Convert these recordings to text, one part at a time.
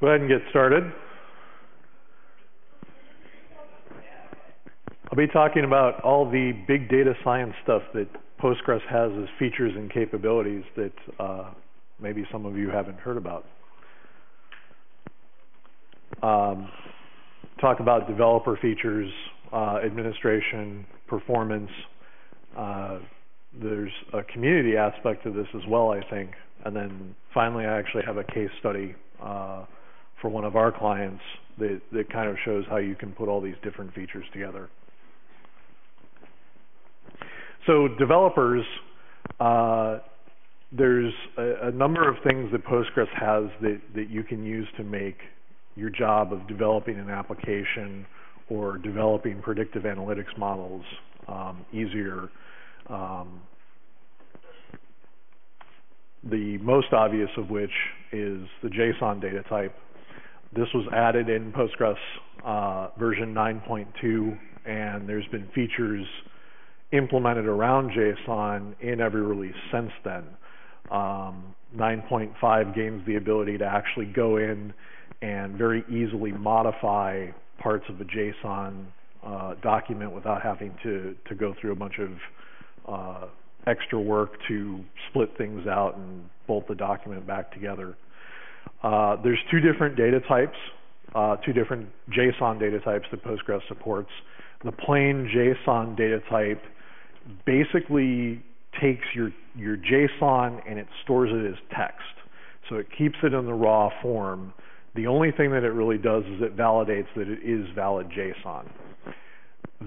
Go ahead and get started. I'll be talking about all the big data science stuff that Postgres has as features and capabilities that uh, maybe some of you haven't heard about. Um, talk about developer features, uh, administration, performance. Uh, there's a community aspect to this as well, I think. And then finally, I actually have a case study uh, for one of our clients that, that kind of shows how you can put all these different features together. So developers, uh, there's a, a, number of things that Postgres has that, that you can use to make your job of developing an application or developing predictive analytics models um, easier. Um, the most obvious of which is the JSON data type. This was added in Postgres uh, version 9.2, and there's been features implemented around JSON in every release since then. Um, 9.5 gains the ability to actually go in and very easily modify parts of a JSON uh, document without having to, to go through a bunch of uh, extra work to split things out and bolt the document back together. Uh, there's two different data types, uh, two different JSON data types that Postgres supports. The plain JSON data type basically takes your, your JSON and it stores it as text. So it keeps it in the raw form. The only thing that it really does is it validates that it is valid JSON.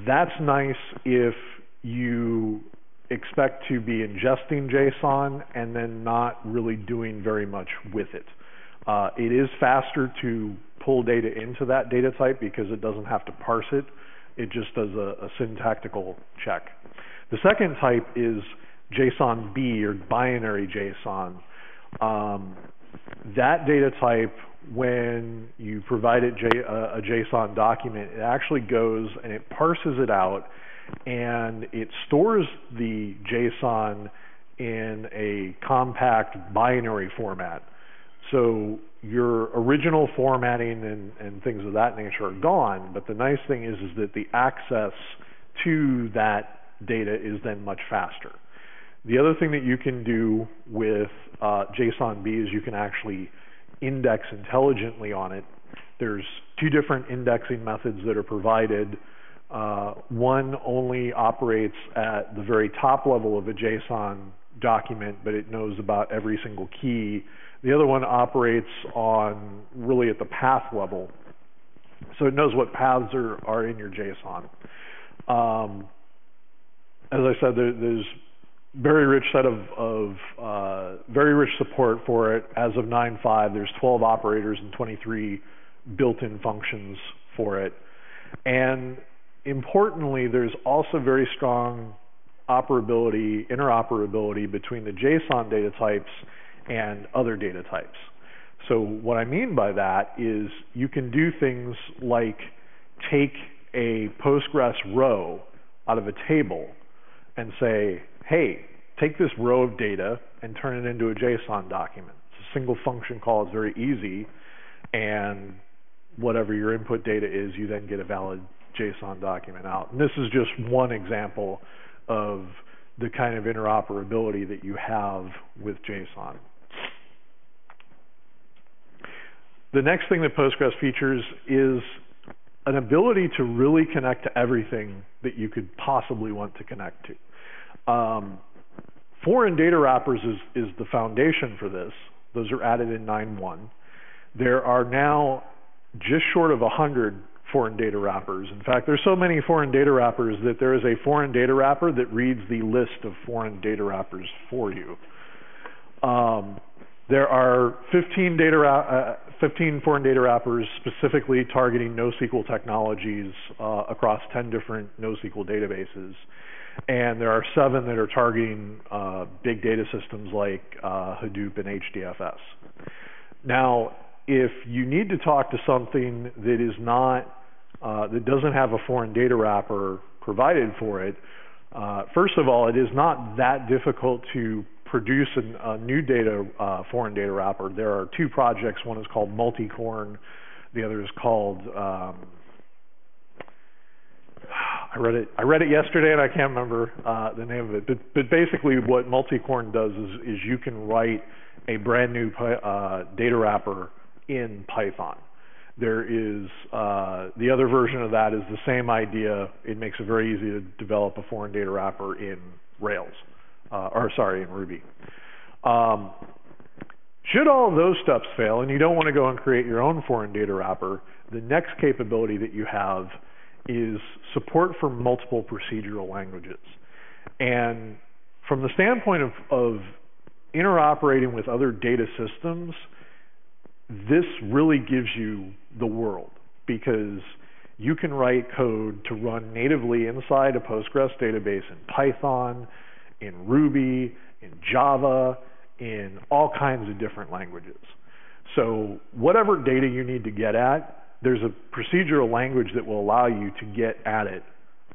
That's nice if you expect to be ingesting JSON and then not really doing very much with it. Uh, it is faster to pull data into that data type because it doesn't have to parse it. It just does a, a syntactical check. The second type is JSON-B or binary JSON. Um, that data type, when you provide it J, uh, a JSON document, it actually goes and it parses it out and it stores the JSON in a compact binary format. So your original formatting and, and things of that nature are gone, but the nice thing is, is that the access to that data is then much faster. The other thing that you can do with uh, JSON-B is you can actually index intelligently on it. There's two different indexing methods that are provided. Uh, one only operates at the very top level of a JSON document, but it knows about every single key. The other one operates on really at the path level. So it knows what paths are, are in your JSON. Um, as I said, there, there's very rich set of, of uh, very rich support for it. As of 9.5, there's 12 operators and 23 built-in functions for it. And importantly, there's also very strong operability, interoperability between the JSON data types and other data types. So what I mean by that is you can do things like take a Postgres row out of a table and say, hey, take this row of data and turn it into a JSON document. It's a single function call. It's very easy. And whatever your input data is, you then get a valid JSON document out. And this is just one example of the kind of interoperability that you have with JSON. The next thing that Postgres features is an ability to really connect to everything that you could possibly want to connect to. Um, foreign data wrappers is, is the foundation for this. Those are added in 9.1. There are now just short of 100 foreign data wrappers. In fact, there's so many foreign data wrappers that there is a foreign data wrapper that reads the list of foreign data wrappers for you. Um, there are 15 data uh, 15 foreign data wrappers specifically targeting NoSQL technologies uh, across 10 different NoSQL databases. And there are seven that are targeting uh, big data systems like uh, Hadoop and HDFS. Now, if you need to talk to something that is not, uh, that doesn't have a foreign data wrapper provided for it, uh, first of all, it is not that difficult to produce an, a new data, uh, foreign data wrapper, there are two projects. One is called Multicorn. The other is called, um, I read it. I read it yesterday, and I can't remember uh, the name of it. But, but basically, what Multicorn does is, is you can write a brand new uh, data wrapper in Python. There is uh, the other version of that is the same idea. It makes it very easy to develop a foreign data wrapper in Rails, or sorry, in Ruby. Um, should all of those steps fail, and you don't want to go and create your own foreign data wrapper, the next capability that you have is support for multiple procedural languages. And from the standpoint of, of interoperating with other data systems, this really gives you the world because you can write code to run natively inside a Postgres database in Python, in Ruby, in Java, in all kinds of different languages. So whatever data you need to get at, there's a procedural language that will allow you to get at it,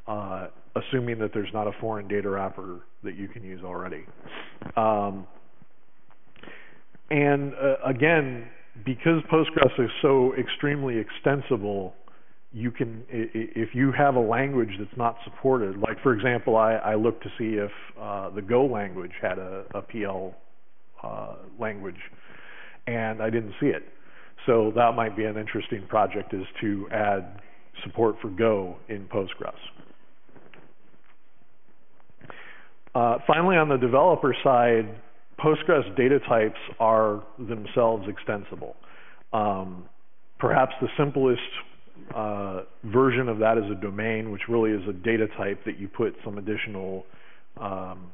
uh, assuming that there's not a foreign data wrapper that you can use already. Um, and uh, again, because Postgres is so extremely extensible, you can, if you have a language that's not supported, like for example, I, I looked to see if uh, the Go language had a, a PL uh, language, and I didn't see it. So that might be an interesting project is to add support for Go in Postgres. Uh, finally, on the developer side, Postgres data types are themselves extensible. Um, perhaps the simplest uh, version of that is a domain, which really is a data type that you put some additional um,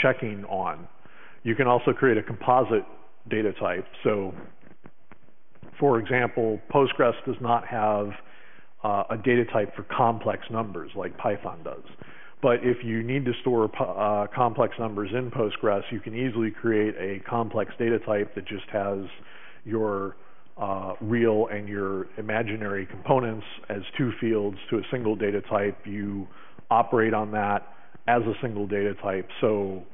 checking on. You can also create a composite data type. So for example, Postgres does not have uh, a data type for complex numbers like Python does. But if you need to store uh, complex numbers in Postgres, you can easily create a complex data type that just has your uh, real and your imaginary components as two fields to a single data type. You operate on that as a single data type. So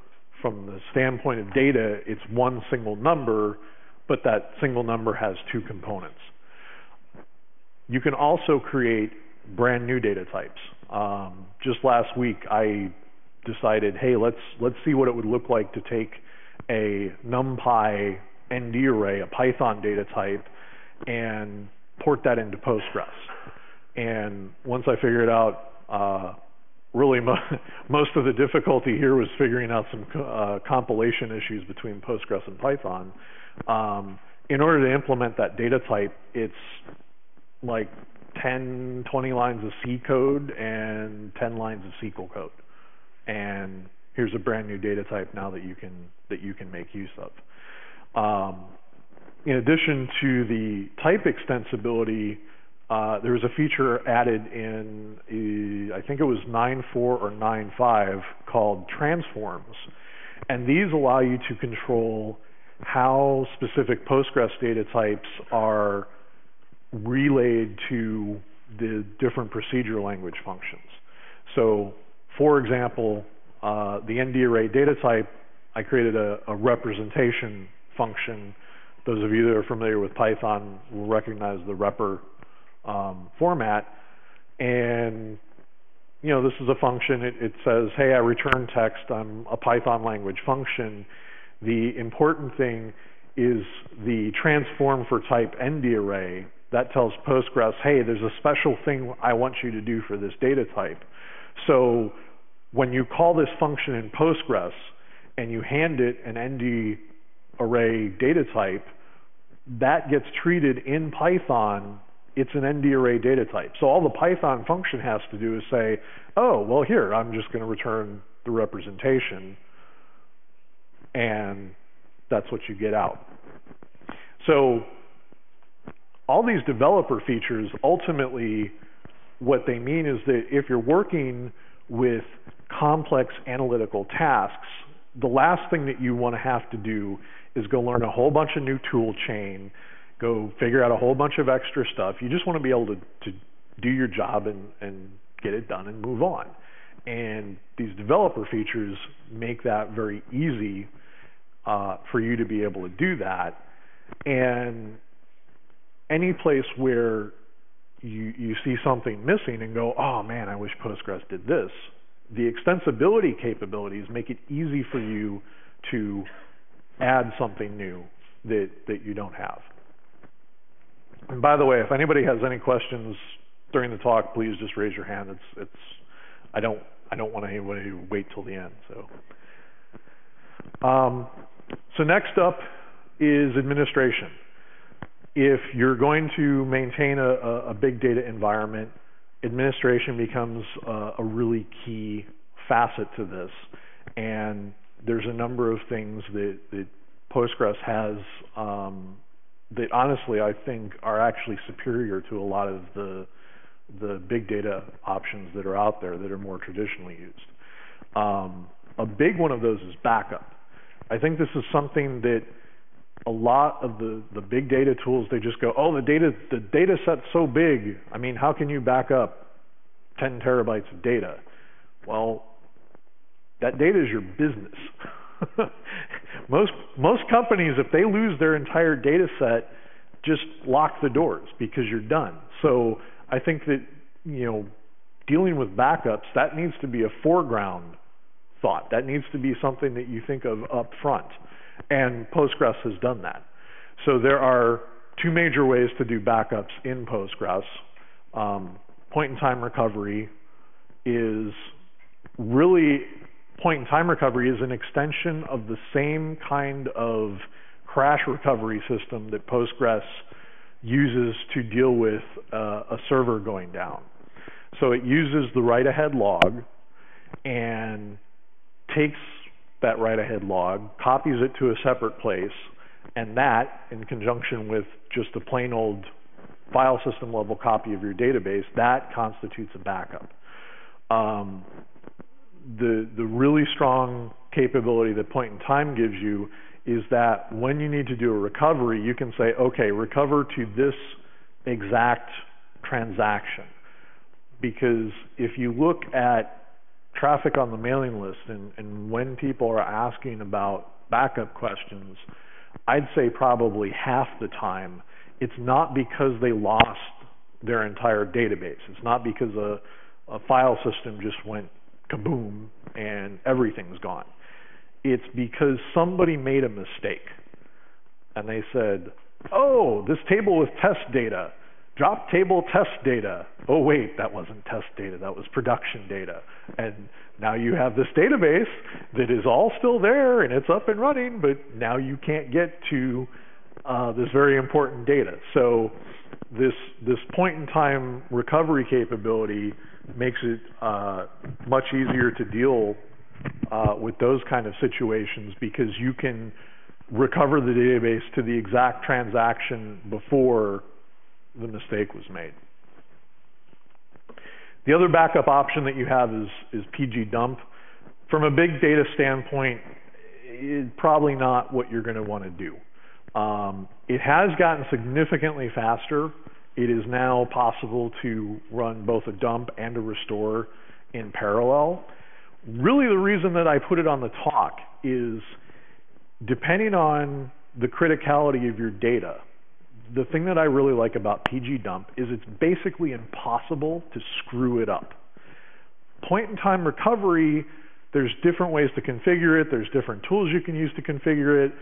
from the standpoint of data, it's one single number but that single number has two components. You can also create brand new data types. Um, just last week, I decided, hey, let's let's see what it would look like to take a NumPy ND array, a Python data type, and port that into Postgres. And once I figured out, uh, really mo most of the difficulty here was figuring out some uh, compilation issues between Postgres and Python. Um, in order to implement that data type, it's like 10, 20 lines of C code and 10 lines of SQL code. And here's a brand new data type now that you can that you can make use of. Um, in addition to the type extensibility, uh, there was a feature added in, uh, I think it was 9.4 or 9.5 called transforms. And these allow you to control how specific Postgres data types are relayed to the different procedure language functions. So, for example, uh, the ND array data type, I created a, a, representation function. Those of you that are familiar with Python will recognize the repr um, format. And you know, this is a function. It, it says, "Hey, I return text. I'm a Python language function." The important thing is the transform for type ND array that tells Postgres, hey, there's a special thing I want you to do for this data type. So when you call this function in Postgres and you hand it an ND array data type, that gets treated in Python, it's an ND array data type. So all the Python function has to do is say, oh, well, here, I'm just going to return the representation and that's what you get out. So all these developer features ultimately what they mean is that if you're working with complex analytical tasks, the last thing that you want to have to do is go learn a whole bunch of new tool chain, go figure out a whole bunch of extra stuff. You just want to be able to, to do your job and, and get it done and move on. And these developer features make that very easy uh, for you to be able to do that. And any place where you, you see something missing and go, oh man, I wish Postgres did this, the extensibility capabilities make it easy for you to add something new that, that you don't have. And by the way, if anybody has any questions during the talk, please just raise your hand. It's, it's, I don't, I don't want anybody to wait till the end. So, um, so next up is administration. If you're going to maintain a, a big data environment, administration becomes a, a really key facet to this. And there's a number of things that, that Postgres has um, that honestly I think are actually superior to a lot of the the big data options that are out there that are more traditionally used. Um, a big one of those is backup. I think this is something that a lot of the, the big data tools they just go, oh the data the data set's so big. I mean, how can you back up 10 terabytes of data? Well, that data is your business. most most companies, if they lose their entire data set, just lock the doors because you're done. So I think that you know dealing with backups that needs to be a foreground thought. That needs to be something that you think of up front, and Postgres has done that. So there are two major ways to do backups in Postgres. Um, point-in-time recovery is really point-in-time recovery is an extension of the same kind of crash recovery system that Postgres uses to deal with uh, a server going down. So it uses the write-ahead log and takes that write-ahead log, copies it to a separate place, and that, in conjunction with just a plain old file system level copy of your database, that constitutes a backup. Um, the the really strong capability that point in time gives you is that when you need to do a recovery, you can say, okay, recover to this exact transaction. Because if you look at traffic on the mailing list and, and when people are asking about backup questions, I'd say probably half the time it's not because they lost their entire database. It's not because a, a file system just went kaboom, and everything's gone. It's because somebody made a mistake. And they said, oh, this table with test data. Drop table test data. Oh, wait, that wasn't test data. That was production data. And now you have this database that is all still there and it's up and running, but now you can't get to uh, this very important data. So this this point in time recovery capability makes it uh, much easier to deal uh, with those kind of situations because you can recover the database to the exact transaction before the mistake was made. The other backup option that you have is, is PG dump. From a big data standpoint, it's probably not what you're going to want to do. Um, it has gotten significantly faster it is now possible to run both a dump and a restore in parallel. Really, the reason that I put it on the talk is depending on the criticality of your data, the thing that I really like about pgdump is it's basically impossible to screw it up. Point in time recovery, there's different ways to configure it, there's different tools you can use to configure it.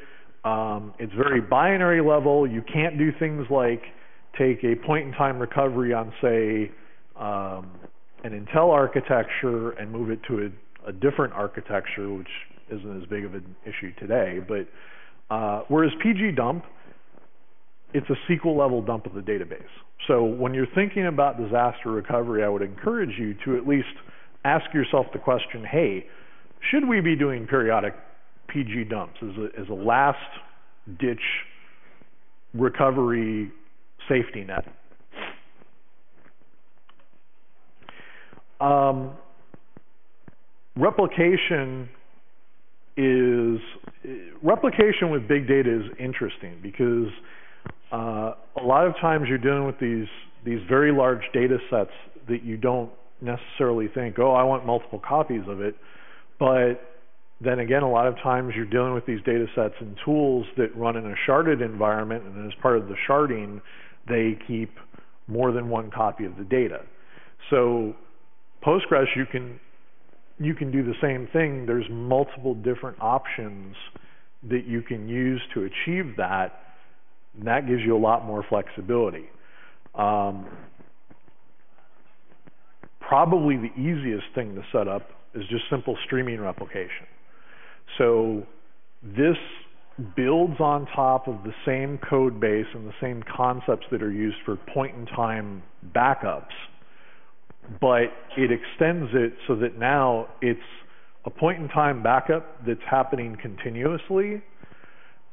Um, it's very binary level. You can't do things like take a point-in-time recovery on, say, um, an Intel architecture and move it to a, a, different architecture, which isn't as big of an issue today. But uh, whereas PG dump, it's a SQL level dump of the database. So when you're thinking about disaster recovery, I would encourage you to at least ask yourself the question, hey, should we be doing periodic PG dumps as a, as a last ditch recovery safety net. Um, replication is replication with big data is interesting because uh, a lot of times you're dealing with these these very large data sets that you don't necessarily think, oh, I want multiple copies of it. But then again, a lot of times you're dealing with these data sets and tools that run in a sharded environment, and as part of the sharding, they keep more than one copy of the data. So Postgres, you can you can do the same thing. There's multiple different options that you can use to achieve that, and that gives you a lot more flexibility. Um, probably the easiest thing to set up is just simple streaming replication. So this builds on top of the same code base and the same concepts that are used for point-in-time backups, but it extends it so that now it's a point-in-time backup that's happening continuously,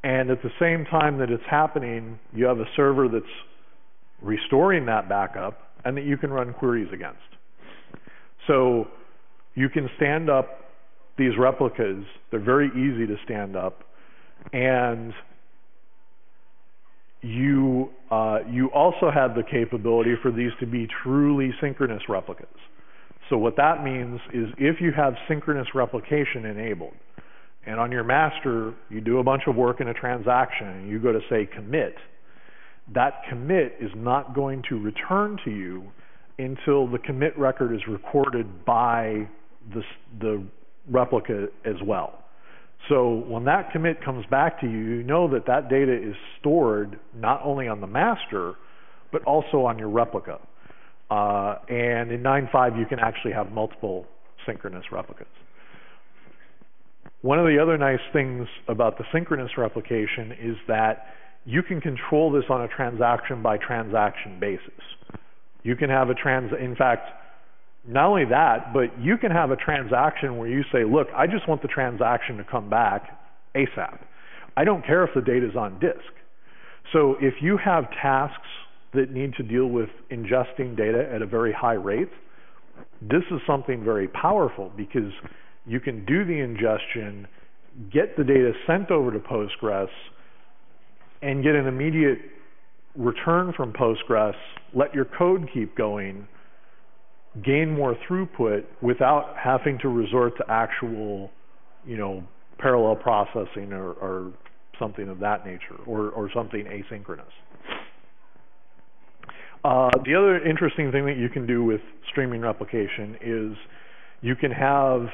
and at the same time that it's happening, you have a server that's restoring that backup and that you can run queries against. So you can stand up these replicas. They're very easy to stand up. And you, uh, you also have the capability for these to be truly synchronous replicas. So what that means is if you have synchronous replication enabled, and on your master, you do a bunch of work in a transaction, and you go to say commit, that commit is not going to return to you until the commit record is recorded by the, the replica as well. So when that commit comes back to you, you know that that data is stored not only on the master, but also on your replica. Uh, and in 9.5, you can actually have multiple synchronous replicas. One of the other nice things about the synchronous replication is that you can control this on a transaction by transaction basis. You can have a trans, in fact, not only that, but you can have a transaction where you say, look, I just want the transaction to come back ASAP. I don't care if the data is on disk. So if you have tasks that need to deal with ingesting data at a very high rate, this is something very powerful because you can do the ingestion, get the data sent over to Postgres, and get an immediate return from Postgres, let your code keep going, gain more throughput without having to resort to actual, you know, parallel processing or, or something of that nature, or, or something asynchronous. Uh, the other interesting thing that you can do with streaming replication is you can have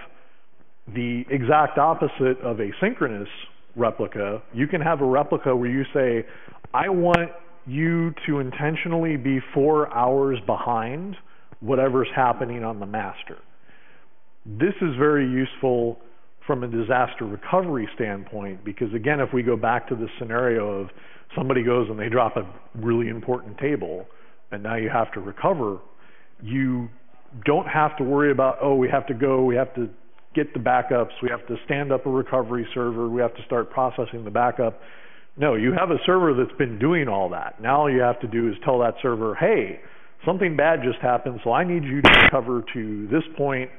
the exact opposite of a synchronous replica. You can have a replica where you say, I want you to intentionally be four hours behind whatever's happening on the master. This is very useful from a disaster recovery standpoint because, again, if we go back to the scenario of somebody goes and they drop a really important table and now you have to recover, you don't have to worry about, oh, we have to go, we have to get the backups, we have to stand up a recovery server, we have to start processing the backup. No, you have a server that's been doing all that. Now all you have to do is tell that server, hey, something bad just happened, so I need you to recover to this point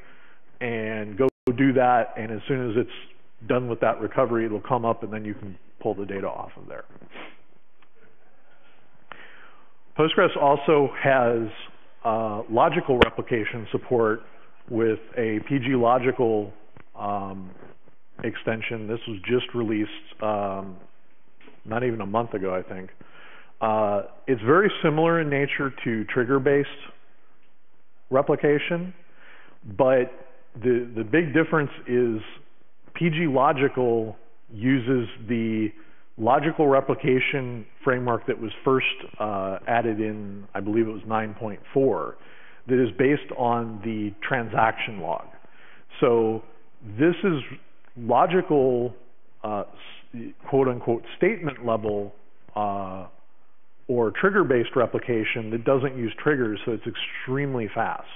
and go do that. And as soon as it's done with that recovery, it'll come up and then you can pull the data off of there. Postgres also has uh, logical replication support with a PG logical um, extension. This was just released um, not even a month ago, I think. Uh, it's very similar in nature to trigger-based replication, but the, the big difference is PG Logical uses the logical replication framework that was first uh, added in, I believe it was 9.4, that is based on the transaction log. So this is logical, uh, quote unquote, statement level uh, or trigger-based replication that doesn't use triggers, so it's extremely fast.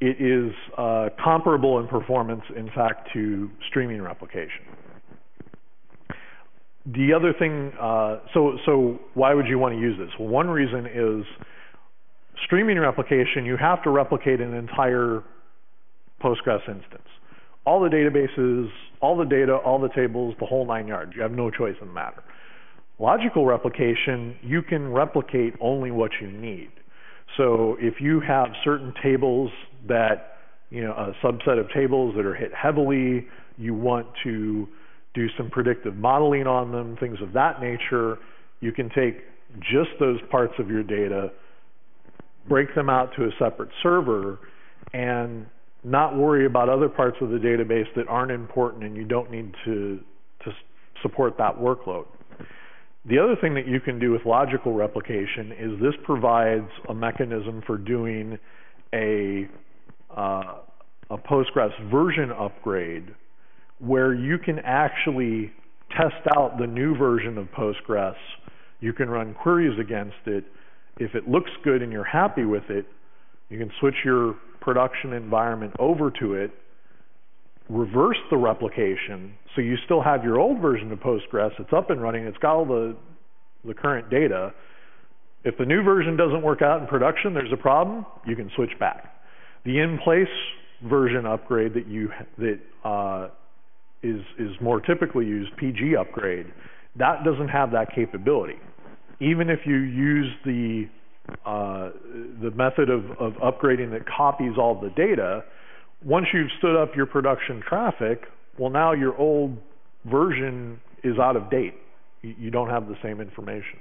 It is uh, comparable in performance, in fact, to streaming replication. The other thing, uh, so, so why would you want to use this? Well, one reason is streaming replication, you have to replicate an entire Postgres instance. All the databases, all the data, all the tables, the whole nine yards. You have no choice in the matter. Logical replication, you can replicate only what you need. So if you have certain tables that, you know, a subset of tables that are hit heavily, you want to do some predictive modeling on them, things of that nature, you can take just those parts of your data, break them out to a separate server, and not worry about other parts of the database that aren't important and you don't need to, to support that workload. The other thing that you can do with logical replication is this provides a mechanism for doing a, uh, a Postgres version upgrade where you can actually test out the new version of Postgres. You can run queries against it. If it looks good and you're happy with it, you can switch your production environment over to it, reverse the replication, so you still have your old version of Postgres, it's up and running, it's got all the, the current data. If the new version doesn't work out in production, there's a problem, you can switch back. The in-place version upgrade that you that uh, is is more typically used, PG upgrade, that doesn't have that capability. Even if you use the uh, the method of, of upgrading that copies all the data, once you've stood up your production traffic, well, now your old version is out of date. You, don't have the same information.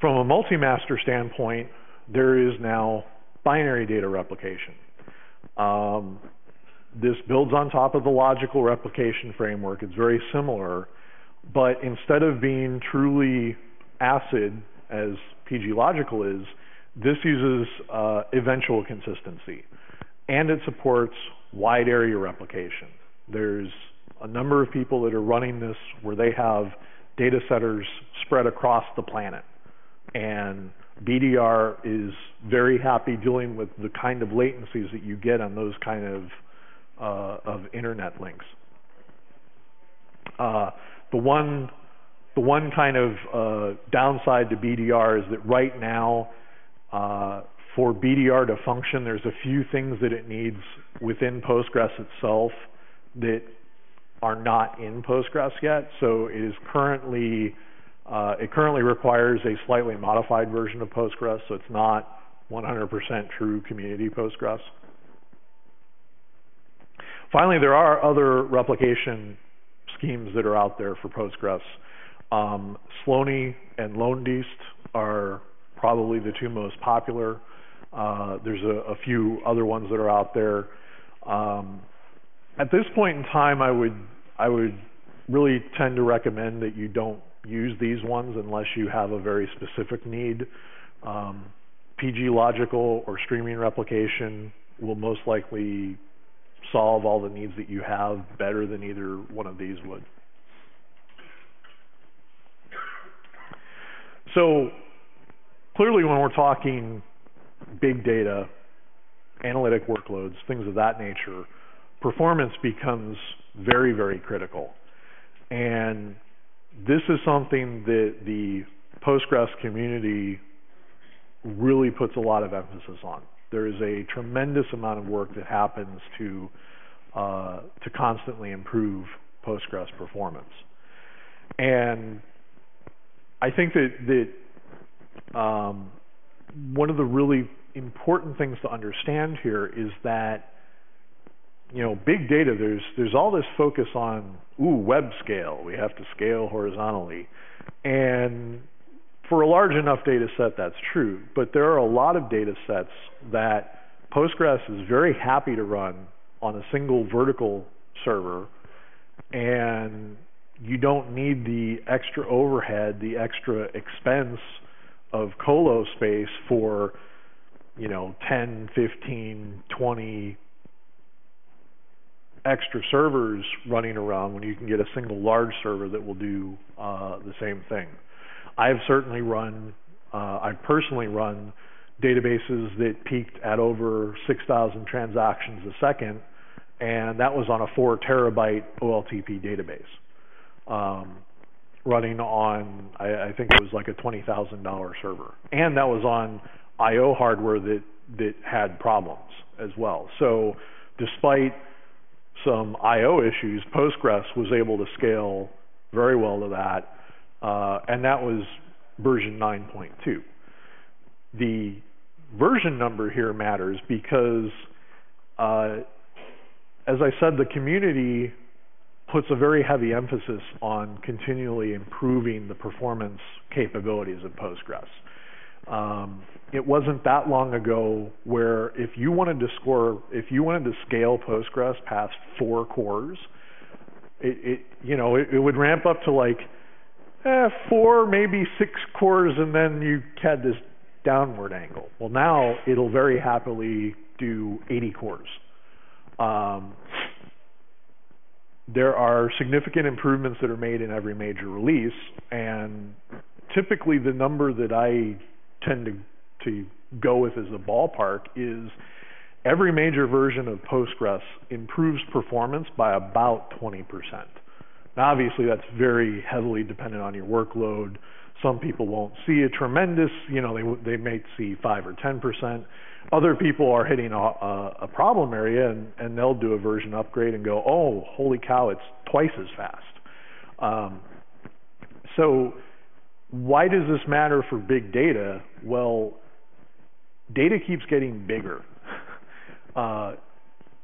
From a multi-master standpoint, there is now binary data replication. Um, this builds on top of the logical replication framework. It's very similar, but instead of being truly ACID, as PG Logical is, this uses uh, eventual consistency, and it supports wide area replication. There's a number of people that are running this where they have data centers spread across the planet, and BDR is very happy dealing with the kind of latencies that you get on those kind of uh, of internet links. Uh, the one the one kind of uh, downside to BDR is that right now, uh, for BDR to function, there's a few things that it needs within Postgres itself that are not in Postgres yet. So it is currently uh, it currently requires a slightly modified version of Postgres, so it's not 100% true community Postgres. Finally, there are other replication schemes that are out there for Postgres. Um, Slony and Londiste are probably the two most popular. Uh, there's a, a, few other ones that are out there. Um, at this point in time, I would I would really tend to recommend that you don't use these ones unless you have a very specific need. Um, PG logical or streaming replication will most likely solve all the needs that you have better than either one of these would. So clearly when we're talking big data, analytic workloads, things of that nature, performance becomes very, very critical. And this is something that the Postgres community really puts a lot of emphasis on. There is a tremendous amount of work that happens to uh, to constantly improve Postgres performance, and I think that that um, one of the really important things to understand here is that you know, big data, there's there's all this focus on ooh, web scale. We have to scale horizontally. And for a large enough data set, that's true. But there are a lot of data sets that Postgres is very happy to run on a single vertical server, and you don't need the extra overhead, the extra expense of colo space for, you know, 10, 15, 20, extra servers running around when you can get a single large server that will do uh, the same thing. I've certainly run, uh, I've personally run databases that peaked at over 6,000 transactions a second, and that was on a four terabyte OLTP database. Um, running on, I, I think it was like a $20,000 server. And that was on I.O. hardware that, that had problems as well. So despite some I/O issues, Postgres was able to scale very well to that, uh, and that was version 9.2. The version number here matters because, uh, as I said, the community puts a very heavy emphasis on continually improving the performance capabilities of Postgres. Um, it wasn't that long ago where if you wanted to score, if you wanted to scale Postgres past four cores, it, it you know, it, it, would ramp up to like eh, four, maybe six cores, and then you had this downward angle. Well, now it'll very happily do 80 cores. Um, there are significant improvements that are made in every major release, and typically the number that I tend to, to go with as a ballpark is every major version of Postgres improves performance by about 20%. Now, obviously, that's very heavily dependent on your workload. Some people won't see a tremendous, you know, they, they may see 5 or 10%. Other people are hitting a, a, problem area and, and they'll do a version upgrade and go, oh, holy cow, it's twice as fast. Um, so why does this matter for big data? Well, data keeps getting bigger. Uh,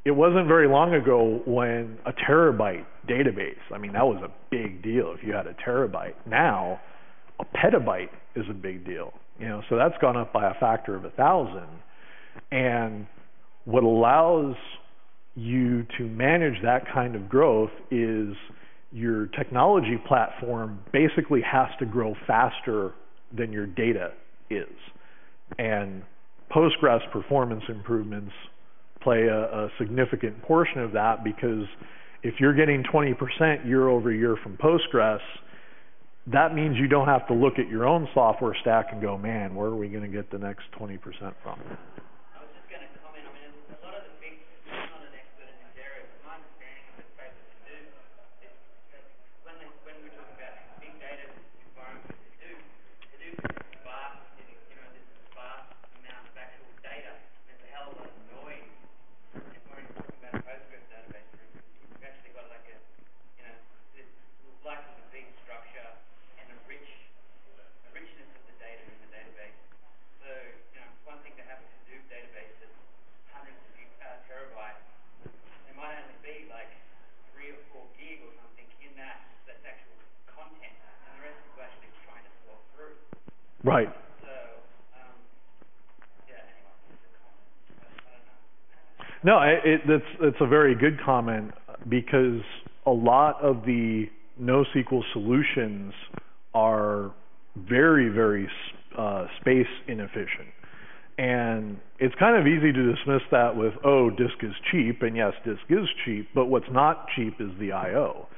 it wasn't very long ago when a terabyte database, I mean, that was a big deal if you had a terabyte. Now, a petabyte is a big deal. You know, so that's gone up by a factor of a thousand. And what allows you to manage that kind of growth is your technology platform basically has to grow faster than your data is. And Postgres performance improvements play a, a significant portion of that because if you're getting 20% year over year from Postgres, that means you don't have to look at your own software stack and go, man, where are we going to get the next 20% from? No, it, it's it's a very good comment because a lot of the NoSQL solutions are very very uh, space inefficient, and it's kind of easy to dismiss that with oh disk is cheap, and yes disk is cheap, but what's not cheap is the I/O.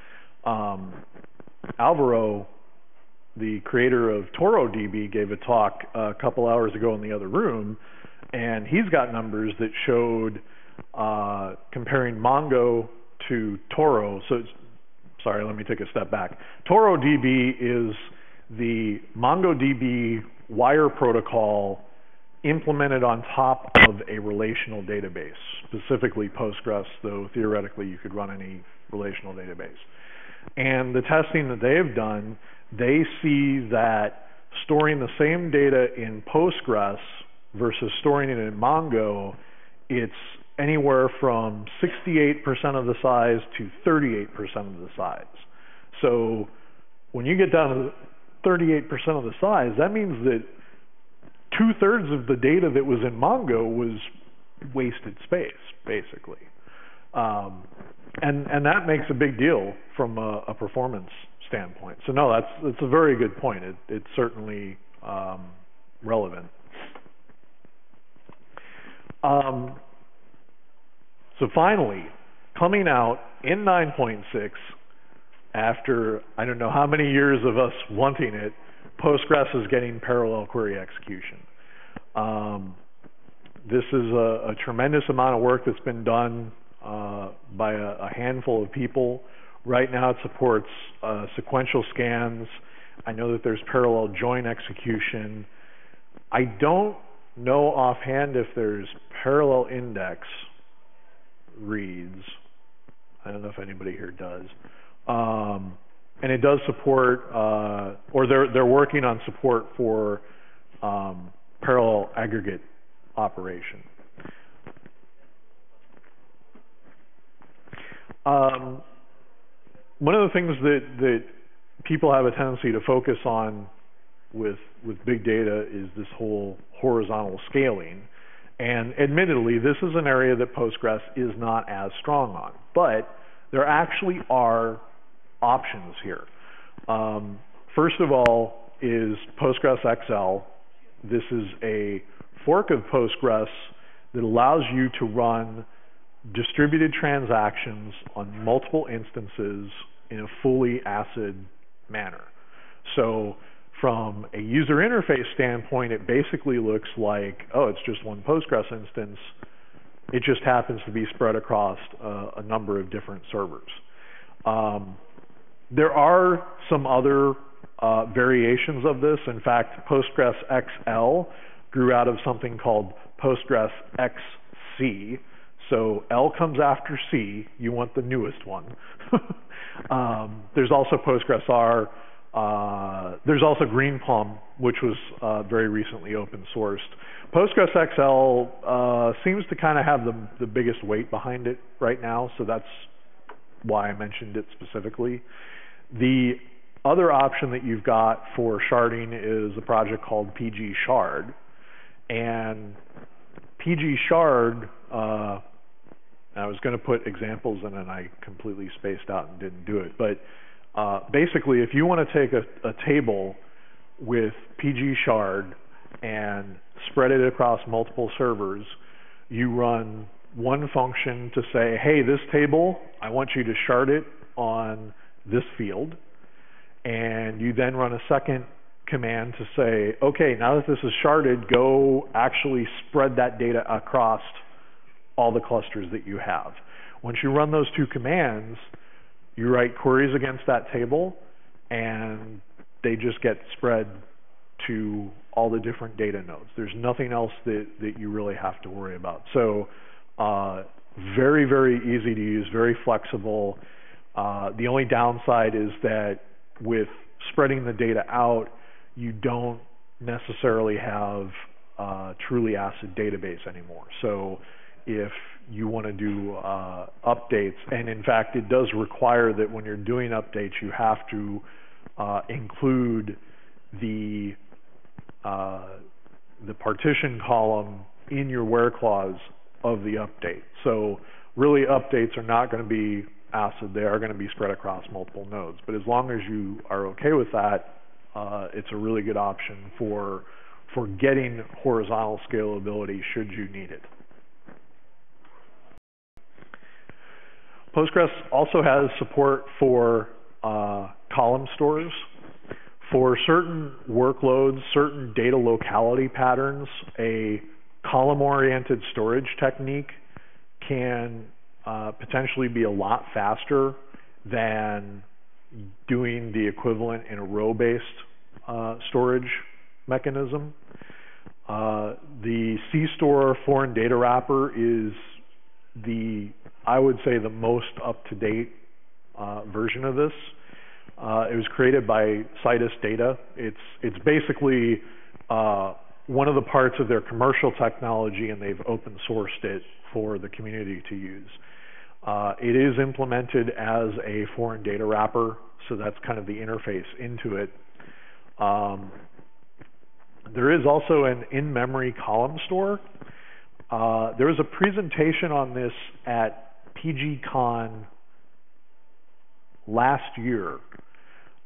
Um, Alvaro the creator of ToroDB, gave a talk a couple hours ago in the other room, and he's got numbers that showed uh, comparing Mongo to Toro. So, sorry, let me take a step back. ToroDB is the MongoDB wire protocol implemented on top of a relational database, specifically Postgres, though theoretically you could run any relational database. And the testing that they've done they see that storing the same data in Postgres versus storing it in Mongo, it's anywhere from 68% of the size to 38% of the size. So when you get down to 38% of the size, that means that two thirds of the data that was in Mongo was wasted space, basically. Um, and, and that makes a big deal from a, a performance standpoint. So no, that's that's a very good point. It, it's certainly um, relevant. Um, so finally, coming out in 9.6, after I don't know how many years of us wanting it, Postgres is getting parallel query execution. Um, this is a, a, tremendous amount of work that's been done uh, by a, a handful of people. Right now it supports uh, sequential scans. I know that there's parallel join execution. I don't know offhand if there's parallel index reads. I don't know if anybody here does. Um, and it does support, uh, or they're they're working on support for um, parallel aggregate operation. Um, one of the things that that people have a tendency to focus on with with big data is this whole horizontal scaling. And admittedly, this is an area that Postgres is not as strong on. But there actually are options here. Um, first of all is Postgres XL. This is a fork of Postgres that allows you to run distributed transactions on multiple instances in a fully ACID manner. So from a user interface standpoint, it basically looks like, oh, it's just one Postgres instance. It just happens to be spread across uh, a number of different servers. Um, there are some other uh, variations of this. In fact, Postgres XL grew out of something called Postgres XC. So L comes after C. You want the newest one. um, there's also Postgres R. Uh, there's also Greenplum, which was uh, very recently open sourced. Postgres XL uh, seems to kind of have the, the biggest weight behind it right now, so that's why I mentioned it specifically. The other option that you've got for sharding is a project called PG Shard. And PG Shard, uh, I was going to put examples in and I completely spaced out and didn't do it. But uh, basically, if you want to take a, a table with PG Shard and spread it across multiple servers, you run one function to say, hey, this table, I want you to shard it on this field. And you then run a second command to say, okay, now that this is sharded, go actually spread that data across all the clusters that you have. Once you run those two commands, you write queries against that table, and they just get spread to all the different data nodes. There's nothing else that, that you really have to worry about. So uh, very, very easy to use, very flexible. Uh, the only downside is that with spreading the data out, you don't necessarily have a truly ACID database anymore. So if you want to do uh, updates, and in fact, it does require that when you're doing updates, you have to uh, include the uh, the partition column in your where clause of the update. So really, updates are not going to be ACID, they are going to be spread across multiple nodes. But as long as you are okay with that, uh, it's a really good option for, for getting horizontal scalability should you need it. Postgres also has support for uh, column stores. For certain workloads, certain data locality patterns, a column-oriented storage technique can uh, potentially be a lot faster than doing the equivalent in a row-based uh, storage mechanism. Uh, the CStore foreign data wrapper is the, I would say, the most up-to-date uh, version of this. Uh, it was created by Citus Data. It's, it's basically uh, one of the parts of their commercial technology, and they've open sourced it for the community to use. Uh, it is implemented as a foreign data wrapper, so that's kind of the interface into it. Um, there is also an in-memory column store. Uh, there was a presentation on this at PGCon last year.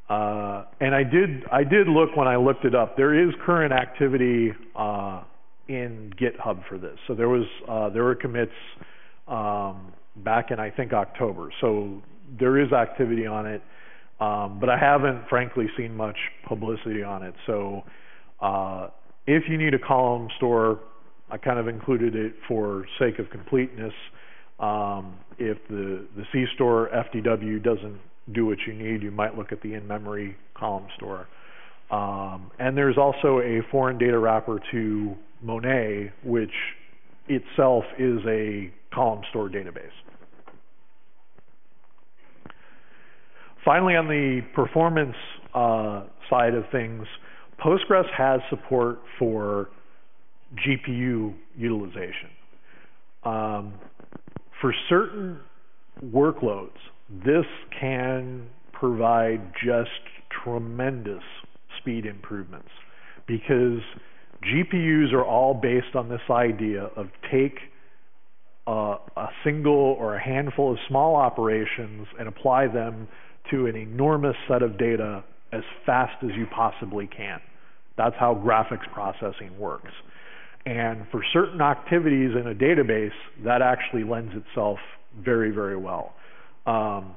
Uh, and I did I did look when I looked it up. There is current activity uh, in GitHub for this. So there was uh, there were commits um, back in I think October. So there is activity on it, um, but I haven't frankly seen much publicity on it. So uh, if you need a column store, I kind of included it for sake of completeness. Um, if the the C store FDW doesn't do what you need, you might look at the in-memory column store. Um, and there's also a foreign data wrapper to Monet, which itself is a column store database. finally, on the performance uh, side of things, Postgres has support for GPU utilization. Um, for certain workloads, this can provide just tremendous speed improvements because GPUs are all based on this idea of take a, a single or a handful of small operations and apply them to an enormous set of data as fast as you possibly can. That's how graphics processing works. And for certain activities in a database, that actually lends itself very, very well. Um,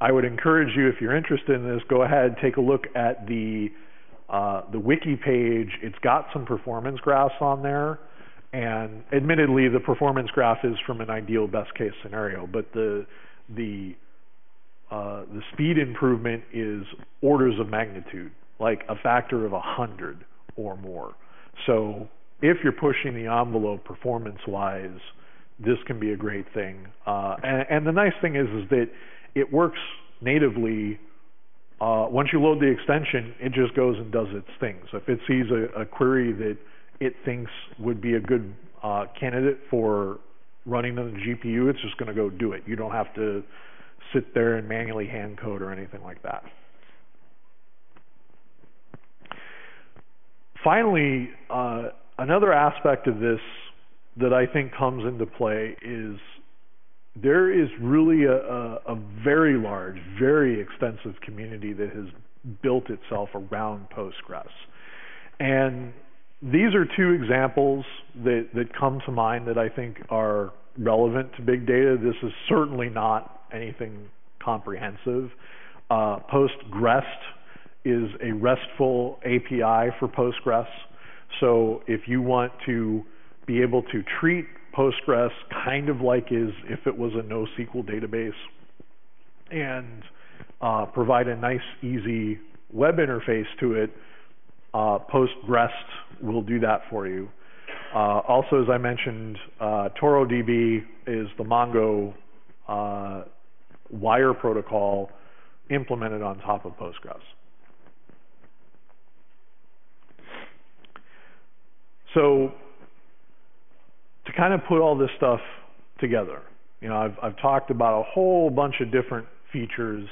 I would encourage you, if you're interested in this, go ahead, and take a look at the uh, the wiki page. It's got some performance graphs on there, and admittedly, the performance graph is from an ideal best case scenario, but the the uh, the speed improvement is orders of magnitude, like a factor of a hundred or more. So if you're pushing the envelope performance-wise, this can be a great thing. Uh, and, and, the nice thing is, is that it works natively. Uh, once you load the extension, it just goes and does its thing. So if it sees a, a query that it thinks would be a good uh, candidate for running on the GPU, it's just going to go do it. You don't have to sit there and manually hand code or anything like that. Finally, uh, another aspect of this that I think comes into play is there is really a, a, a, very large, very extensive community that has built itself around Postgres. And these are two examples that, that come to mind that I think are relevant to big data. This is certainly not anything comprehensive. Uh, PostgREST is a RESTful API for Postgres. So if you want to be able to treat Postgres kind of like is if it was a NoSQL database and uh, provide a nice, easy web interface to it, uh, PostgREST will do that for you. Uh, also, as I mentioned, uh, ToroDB is the Mongo uh, wire protocol implemented on top of Postgres. So to kind of put all this stuff together, you know, I've, I've talked about a whole bunch of different features,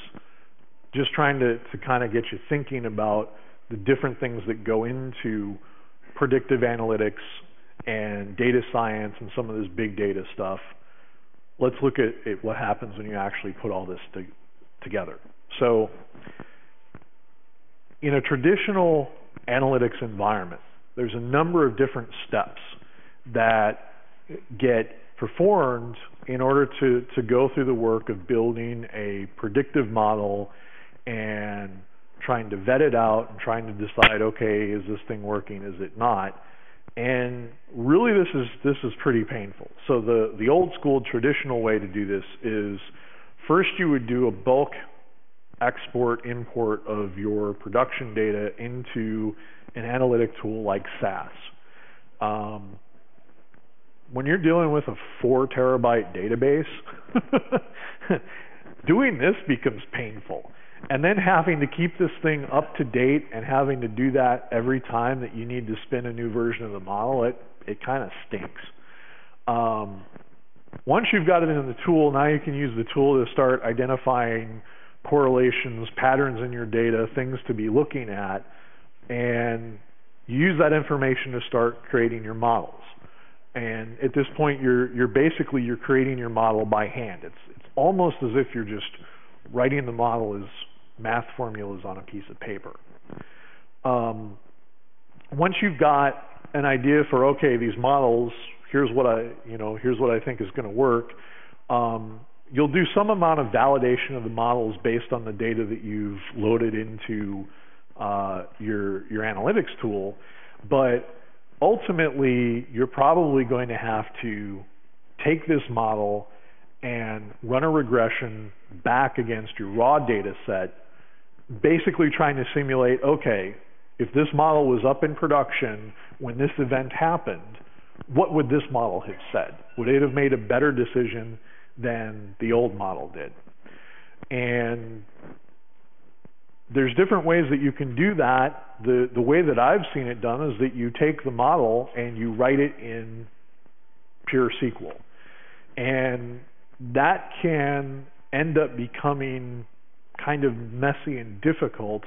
just trying to, to kind of get you thinking about the different things that go into predictive analytics and data science and some of this big data stuff. Let's look at, at what happens when you actually put all this to, together. So in a traditional analytics environment, there's a number of different steps that get performed in order to, to go through the work of building a predictive model and trying to vet it out and trying to decide, okay, is this thing working, is it not? And really this is this is pretty painful. So the, the old school traditional way to do this is first you would do a bulk export import of your production data into an analytic tool like SAS. Um, when you're dealing with a four terabyte database, doing this becomes painful. And then having to keep this thing up to date and having to do that every time that you need to spin a new version of the model, it, it kind of stinks. Um, once you've got it in the tool, now you can use the tool to start identifying correlations, patterns in your data, things to be looking at, and you use that information to start creating your models. And at this point, you're you're basically you're creating your model by hand. It's it's almost as if you're just writing the model as math formulas on a piece of paper. Um, once you've got an idea for okay, these models, here's what I you know here's what I think is going to work. Um, you'll do some amount of validation of the models based on the data that you've loaded into uh, your your analytics tool, but ultimately you're probably going to have to take this model and run a regression back against your raw data set, basically trying to simulate, okay, if this model was up in production when this event happened, what would this model have said? Would it have made a better decision than the old model did? And there's different ways that you can do that. The the way that I've seen it done is that you take the model and you write it in pure SQL. And that can end up becoming kind of messy and difficult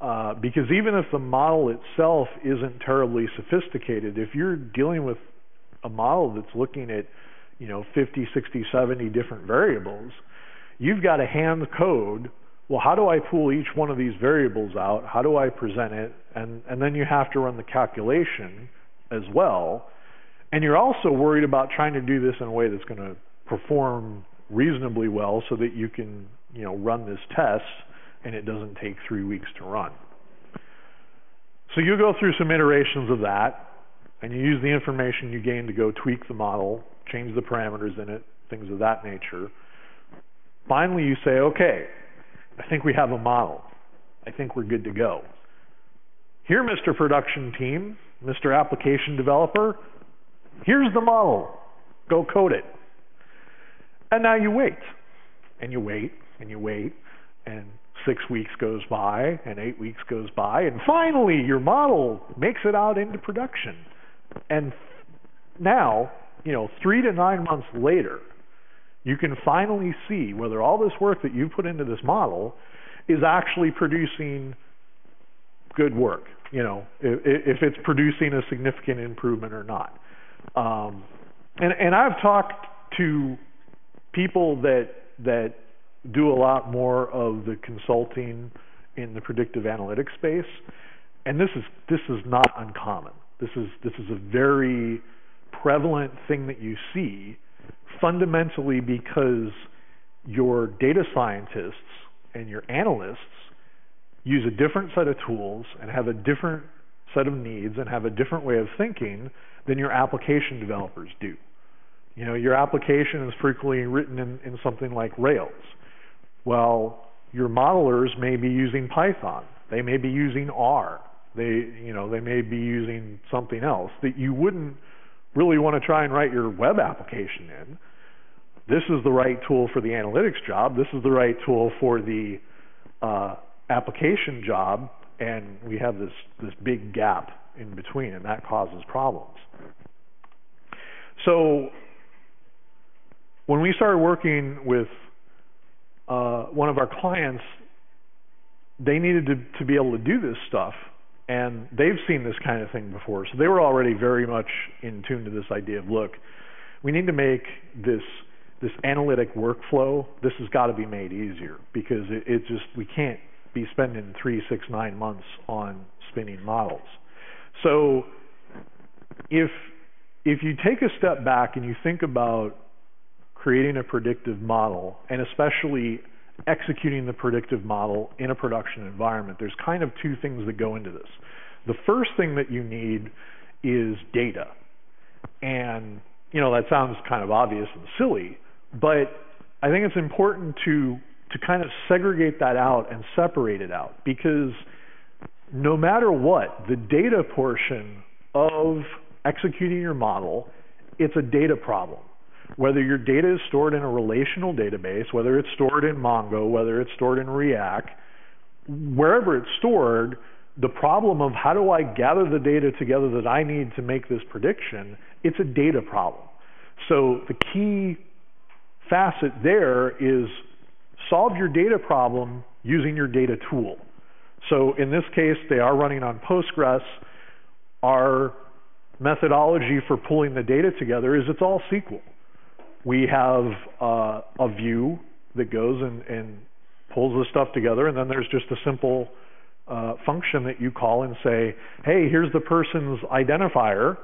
uh, because even if the model itself isn't terribly sophisticated, if you're dealing with a model that's looking at, you know, 50, 60, 70 different variables, you've got to hand code, well, how do I pull each one of these variables out? How do I present it? And, and then you have to run the calculation as well. And you're also worried about trying to do this in a way that's going to perform reasonably well so that you can, you know, run this test and it doesn't take three weeks to run. So you go through some iterations of that, and you use the information you gain to go tweak the model, change the parameters in it, things of that nature. Finally, you say, okay, I think we have a model. I think we're good to go. Here, Mr. Production Team, Mr. Application Developer, here's the model. Go code it. And now you wait, and you wait, and you wait, and six weeks goes by, and eight weeks goes by, and finally your model makes it out into production. And now, you know, three to nine months later, you can finally see whether all this work that you put into this model is actually producing good work. You know, if, if it's producing a significant improvement or not. Um, and, and I've talked to people that that do a lot more of the consulting in the predictive analytics space, and this is this is not uncommon. This is this is a very prevalent thing that you see, fundamentally because your data scientists and your analysts use a different set of tools and have a different set of needs and have a different way of thinking than your application developers do. You know, your application is frequently written in, in something like Rails. Well, your modelers may be using Python. They may be using R. They, you know, they may be using something else that you wouldn't really want to try and write your web application in. This is the right tool for the analytics job. This is the right tool for the uh, application job, and we have this this big gap in between, and that causes problems. So when we started working with uh, one of our clients, they needed to, to be able to do this stuff, and they've seen this kind of thing before. So they were already very much in tune to this idea of look, we need to make this this analytic workflow. This has got to be made easier because it, it just we can't be spending three, six, nine months on spinning models. So if if you take a step back and you think about creating a predictive model, and especially executing the predictive model in a production environment, there's kind of two things that go into this. The first thing that you need is data. And, you know, that sounds kind of obvious and silly, but I think it's important to, to kind of segregate that out and separate it out because no matter what, the data portion of executing your model, it's a data problem whether your data is stored in a relational database, whether it's stored in Mongo, whether it's stored in Riak, wherever it's stored, the problem of how do I gather the data together that I need to make this prediction, it's a data problem. So the key facet there is solve your data problem using your data tool. So in this case, they are running on Postgres. Our methodology for pulling the data together is it's all SQL we have uh, a view that goes and, and pulls the stuff together, and then there's just a simple uh, function that you call and say, hey, here's the person's identifier.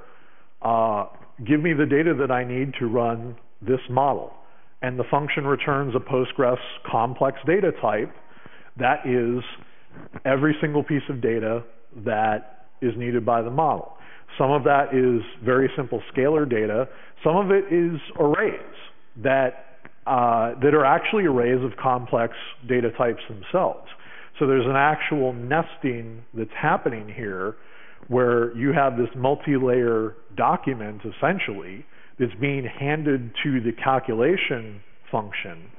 Uh, give me the data that I need to run this model. And the function returns a Postgres complex data type that is every single piece of data that is needed by the model. Some of that is very simple scalar data. Some of it is arrays that uh, that are actually arrays of complex data types themselves. So there's an actual nesting that's happening here where you have this multi-layer document essentially that's being handed to the calculation function.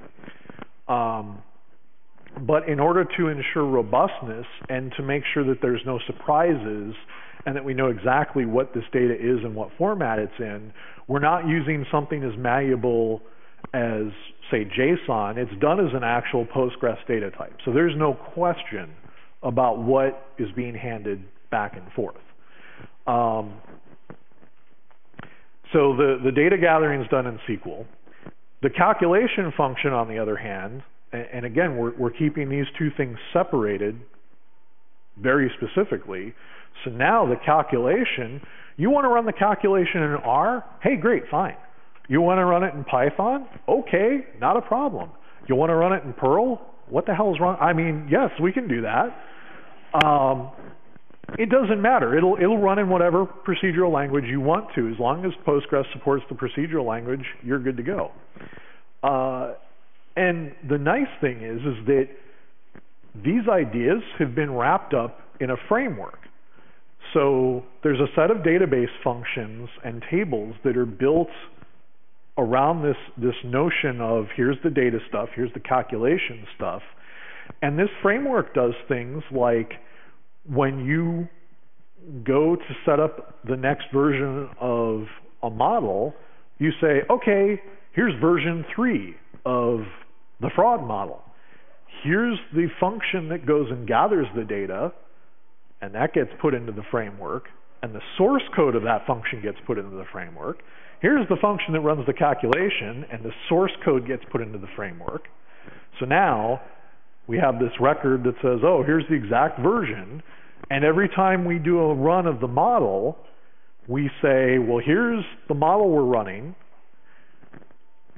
Um, But in order to ensure robustness and to make sure that there's no surprises and that we know exactly what this data is and what format it's in, we're not using something as malleable as, say, JSON. It's done as an actual Postgres data type. So there's no question about what is being handed back and forth. Um, so the, the data gathering is done in SQL. The calculation function, on the other hand, and, and again, we're, we're keeping these two things separated very specifically. So now the calculation, you want to run the calculation in R? Hey, great, fine. You want to run it in Python? Okay, not a problem. You want to run it in Perl? What the hell is wrong? I mean, yes, we can do that. Um, it doesn't matter. It'll it'll run in whatever procedural language you want to. As long as Postgres supports the procedural language, you're good to go. Uh, and the nice thing is, is that these ideas have been wrapped up in a framework. So there's a set of database functions and tables that are built around this, this notion of here's the data stuff, here's the calculation stuff. And this framework does things like when you go to set up the next version of a model, you say, okay, here's version three of the fraud model. Here's the function that goes and gathers the data, and that gets put into the framework, and the source code of that function gets put into the framework. Here's the function that runs the calculation, and the source code gets put into the framework. So now we have this record that says, oh, here's the exact version, and every time we do a run of the model, we say, well, here's the model we're running,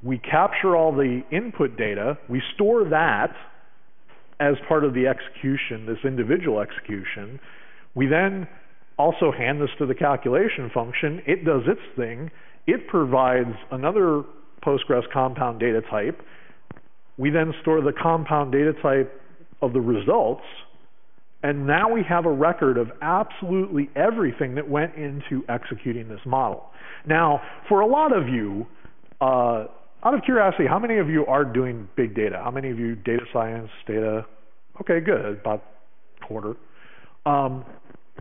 we capture all the input data, we store that as part of the execution, this individual execution. We then also hand this to the calculation function. It does its thing. It provides another Postgres compound data type. We then store the compound data type of the results. And now we have a record of absolutely everything that went into executing this model. Now, for a lot of you, uh, out of curiosity, how many of you are doing big data? How many of you data science, data? Okay, good, about quarter. Um,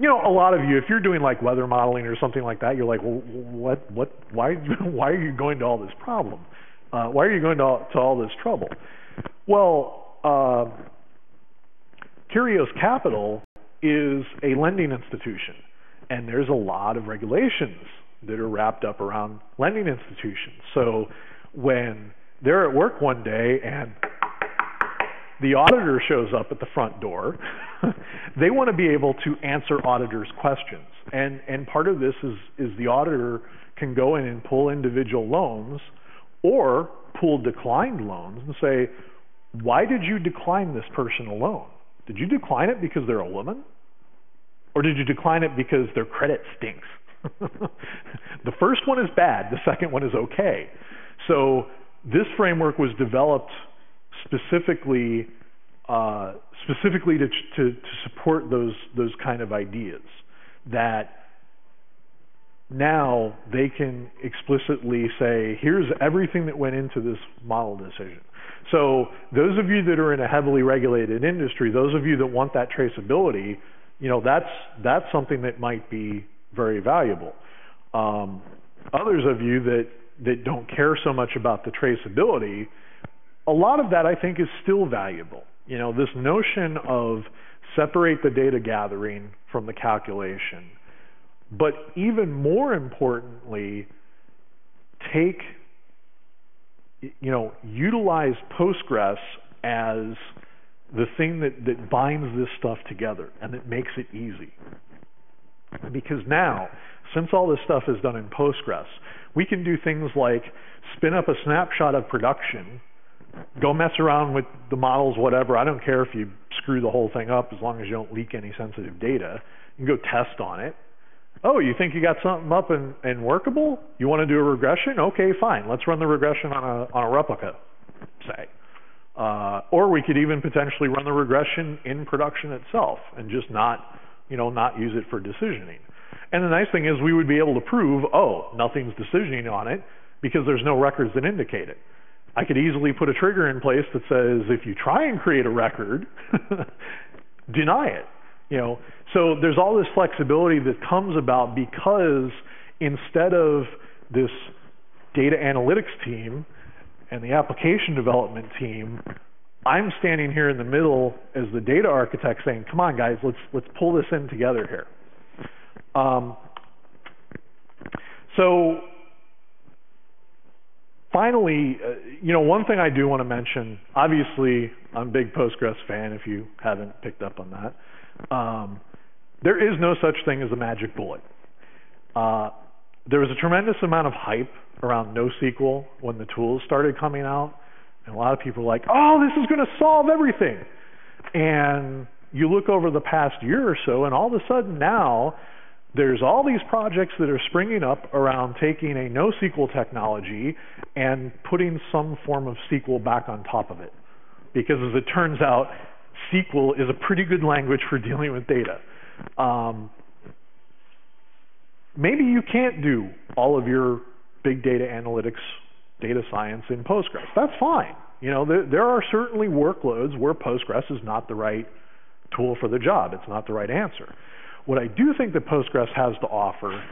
you know, a lot of you, if you're doing like weather modeling or something like that, you're like, well, what, what, why, why are you going to all this problem? Uh, why are you going to all, to all this trouble? Well, uh, Kyrios Capital is a lending institution, and there's a lot of regulations that are wrapped up around lending institutions. So when they're at work one day and the auditor shows up at the front door, they want to be able to answer auditors' questions. And, and part of this is, is the auditor can go in and pull individual loans or pull declined loans and say, why did you decline this person a loan? Did you decline it because they're a woman? Or did you decline it because their credit stinks? the first one is bad, the second one is okay. So this framework was developed specifically uh, specifically to, to, to support those those kind of ideas that now they can explicitly say, here's everything that went into this model decision. So those of you that are in a heavily regulated industry, those of you that want that traceability, you know, that's that's something that might be very valuable. Um, others of you that that don't care so much about the traceability, a lot of that I think is still valuable. You know, this notion of separate the data gathering from the calculation, but even more importantly, take, you know, utilize Postgres as the thing that, that binds this stuff together and that makes it easy. Because now, since all this stuff is done in Postgres, we can do things like spin up a snapshot of production, go mess around with the models, whatever. I don't care if you screw the whole thing up as long as you don't leak any sensitive data. You can go test on it. Oh, you think you got something up and, and workable? You want to do a regression? Okay, fine. Let's run the regression on a, on a replica, say. Uh, or we could even potentially run the regression in production itself and just not, you know, not use it for decisioning. And the nice thing is we would be able to prove, oh, nothing's decisioning on it because there's no records that indicate it. I could easily put a trigger in place that says if you try and create a record, deny it. You know, so there's all this flexibility that comes about because instead of this data analytics team and the application development team, I'm standing here in the middle as the data architect saying, come on guys, let's, let's pull this in together here. Um, so finally, uh, you know, one thing I do want to mention, obviously, I'm a big Postgres fan if you haven't picked up on that. Um, there is no such thing as a magic bullet. Uh, there was a tremendous amount of hype around NoSQL when the tools started coming out. And a lot of people were like, oh, this is going to solve everything. And you look over the past year or so, and all of a sudden now, there's all these projects that are springing up around taking a NoSQL technology and putting some form of SQL back on top of it. Because as it turns out, SQL is a pretty good language for dealing with data. Um, maybe you can't do all of your big data analytics, data science in Postgres. That's fine. You know, there, there are certainly workloads where Postgres is not the right tool for the job. It's not the right answer. What I do think that Postgres has to offer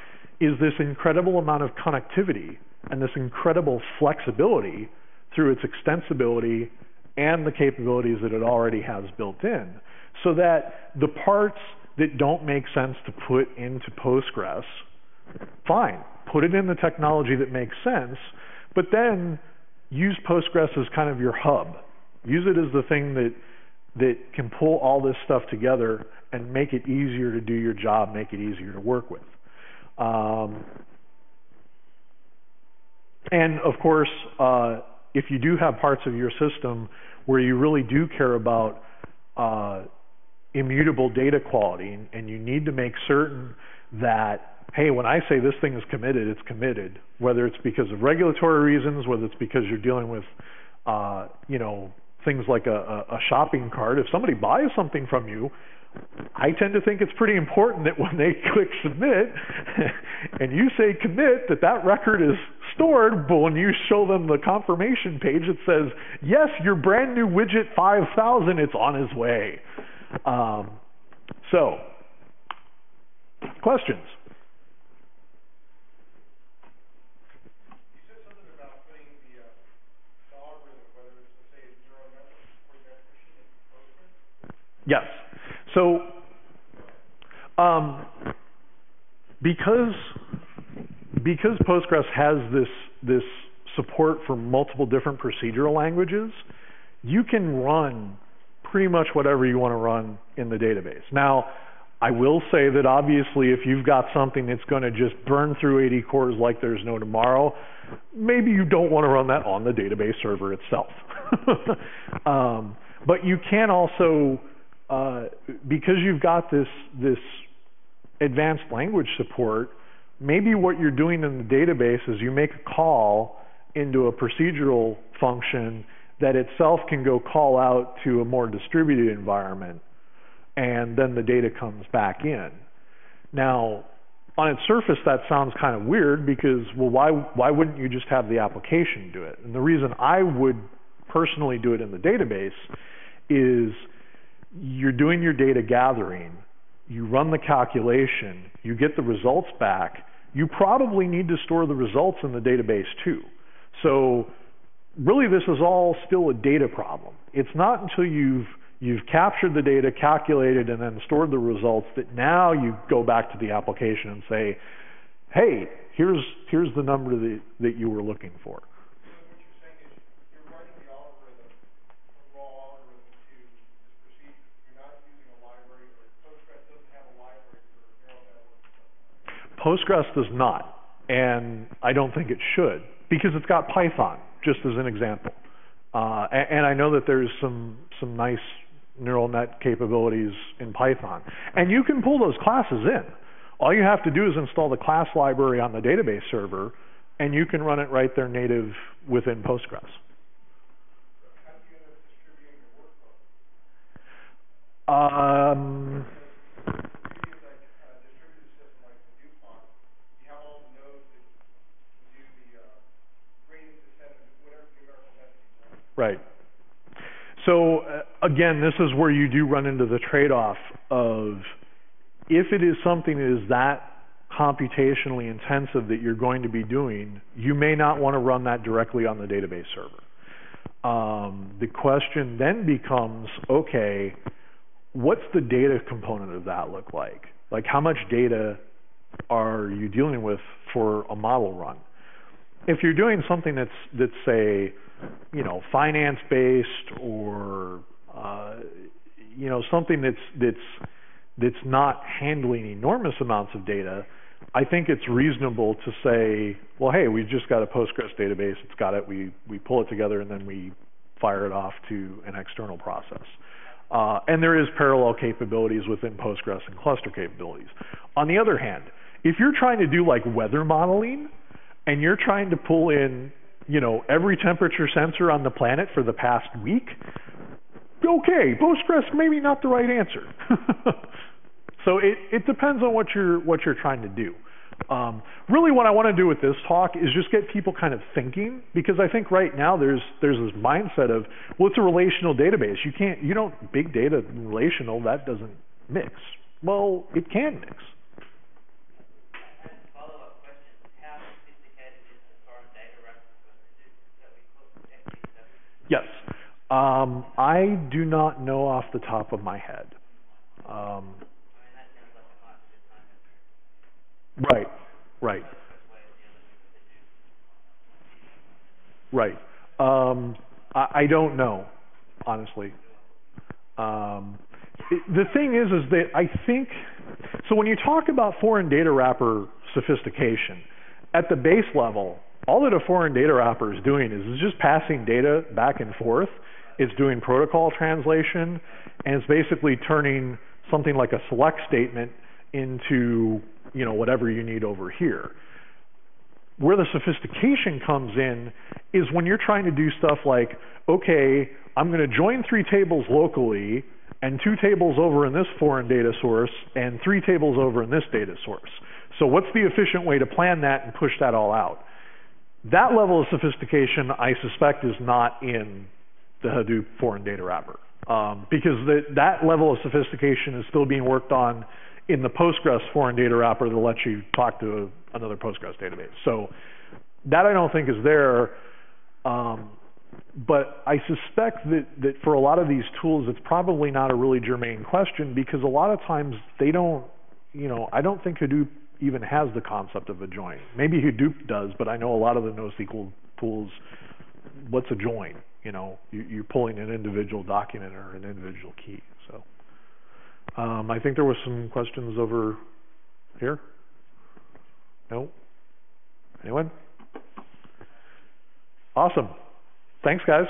is this incredible amount of connectivity and this incredible flexibility through its extensibility and the capabilities that it already has built in so that the parts that don't make sense to put into Postgres, fine, put it in the technology that makes sense, but then use Postgres as kind of your hub. Use it as the thing that that can pull all this stuff together and make it easier to do your job, make it easier to work with. Um, and of course, uh, if you do have parts of your system where you really do care about uh, immutable data quality and, and you need to make certain that, hey, when I say this thing is committed, it's committed, whether it's because of regulatory reasons, whether it's because you're dealing with, uh, you know, things like a, a shopping cart. If somebody buys something from you, I tend to think it's pretty important that when they click submit and you say commit, that that record is stored, but when you show them the confirmation page, it says, yes, your brand new widget 5000, it's on its way. Um, so, questions? Yes. So, um, because because Postgres has this this support for multiple different procedural languages, you can run pretty much whatever you want to run in the database. Now, I will say that obviously if you've got something that's going to just burn through 80 cores like there's no tomorrow, maybe you don't want to run that on the database server itself. um, but you can also uh, because you've got this this advanced language support, maybe what you're doing in the database is you make a call into a procedural function that itself can go call out to a more distributed environment, and then the data comes back in. Now, on its surface, that sounds kind of weird because, well, why why wouldn't you just have the application do it? And the reason I would personally do it in the database is you're doing your data gathering, you run the calculation, you get the results back, you probably need to store the results in the database too. So really this is all still a data problem. It's not until you've you've captured the data, calculated, and then stored the results that now you go back to the application and say, hey, here's here's the number that, that you were looking for. Postgres does not, and I don't think it should, because it's got Python, just as an example. Uh, and, and, I know that there's some some nice neural net capabilities in Python, and you can pull those classes in. All you have to do is install the class library on the database server, and you can run it right there native within Postgres. Um, Right. So uh, again, this is where you do run into the trade-off of if it is something that is that computationally intensive that you're going to be doing, you may not want to run that directly on the database server. Um, the question then becomes, okay, what's the data component of that look like? Like how much data are you dealing with for a model run? If you're doing something that's, that's say, you know, finance based or, uh, you know, something that's, that's, that's not handling enormous amounts of data, I think it's reasonable to say, well, hey, we've just got a Postgres database. It's got it. We, we pull it together and then we fire it off to an external process. Uh, and there is parallel capabilities within Postgres and cluster capabilities. On the other hand, if you're trying to do like weather modeling and you're trying to pull in, you know, every temperature sensor on the planet for the past week, okay, Postgres maybe not the right answer. so it, it depends on what you're what you're trying to do. Um, really, what I want to do with this talk is just get people kind of thinking, because I think right now there's there's this mindset of, well, it's a relational database. You can't, you don't big data relational. That doesn't mix. Well, it can mix. Yes. Um, I do not know off the top of my head. Um, right, right, right. Um, I, I don't know, honestly. Um, it, the thing is, is that I think so. When you talk about foreign data wrapper sophistication, at the base level, all that a foreign data wrapper is doing is, is just passing data back and forth. It's doing protocol translation, and it's basically turning something like a select statement into you know whatever you need over here. Where the sophistication comes in is when you're trying to do stuff like, okay, I'm going to join three tables locally and two tables over in this foreign data source and three tables over in this data source. So what's the efficient way to plan that and push that all out? That level of sophistication, I suspect, is not in the Hadoop foreign data wrapper. Um, because the, that level of sophistication is still being worked on in the Postgres foreign data wrapper that lets you talk to a, another Postgres database. So that I don't think is there. Um, but I suspect that, that for a lot of these tools, it's probably not a really germane question because a lot of times they don't, you know, I don't think Hadoop even has the concept of a join. Maybe Hadoop does, but I know a lot of the NoSQL tools, what's a join? You know, you, are pulling an individual document or an individual key. So um, I think there was some questions over here. No? Anyone? Awesome. Thanks, guys.